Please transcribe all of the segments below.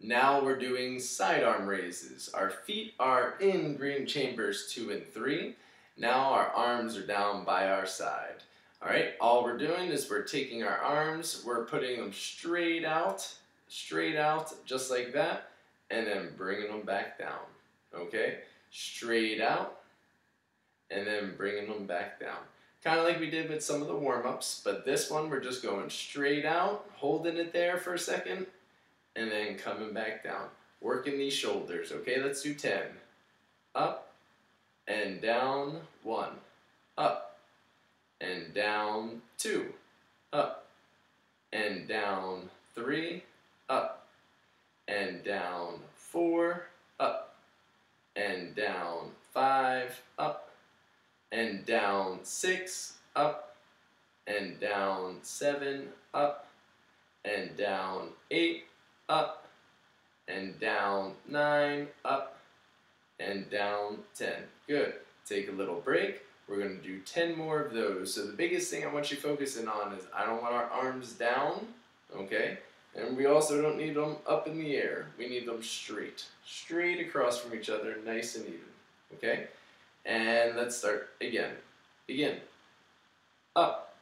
Now we're doing sidearm raises. Our feet are in green chambers two and three. Now our arms are down by our side. All right, all we're doing is we're taking our arms, we're putting them straight out, straight out, just like that, and then bringing them back down. Okay, straight out, and then bringing them back down. Kind of like we did with some of the warm-ups, but this one we're just going straight out, holding it there for a second, and then coming back down. Working these shoulders, okay? Let's do 10. Up and down, one. Up and down, two. Up and down, three. Up and down, four. Up and down, five. Up and down, six. Up and down, seven. Up and down, eight up and down, nine, up and down, 10. Good. Take a little break. We're going to do 10 more of those. So the biggest thing I want you focusing on is I don't want our arms down, okay? And we also don't need them up in the air. We need them straight. Straight across from each other, nice and even, okay? And let's start again. Begin. Up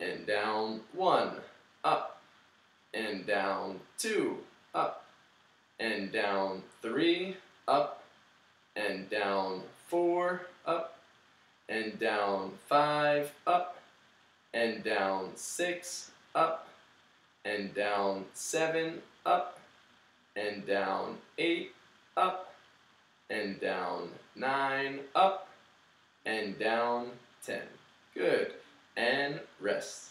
and down, one, up and down, two, up and down three, up and down four, up and down five, up and down six, up and down seven, up and down eight, up and down nine, up and down ten. Good. And rest.